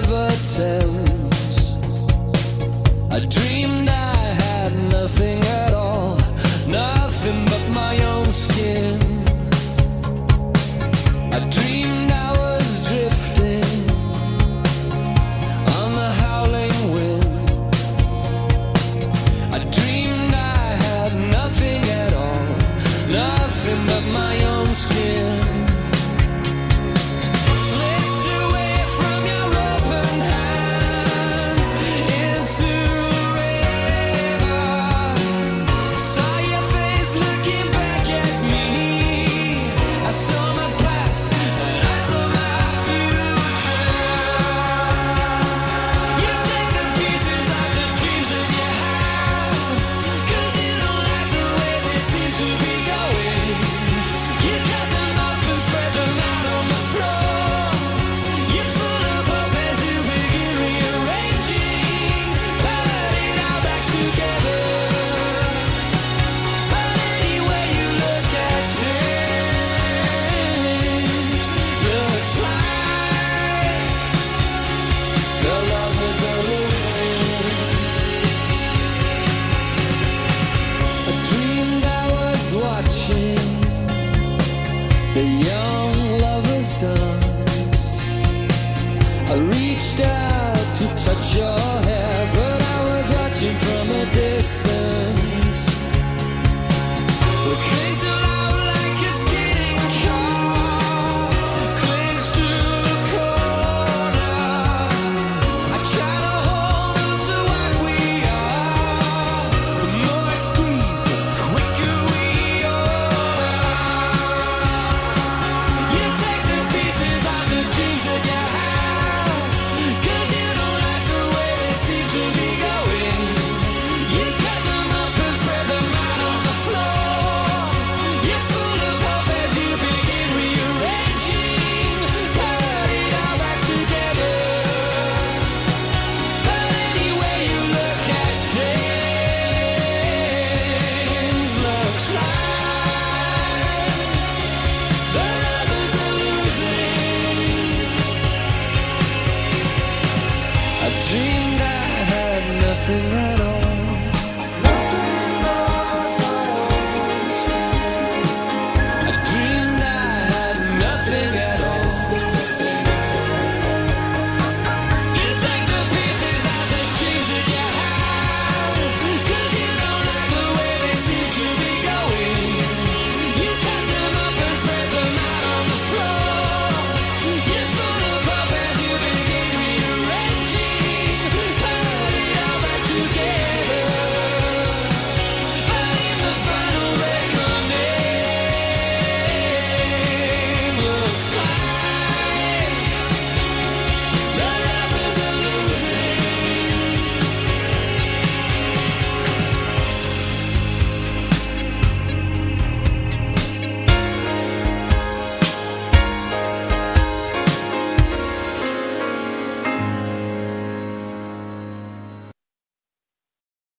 never tell. Reached out to touch your hair, nothing else.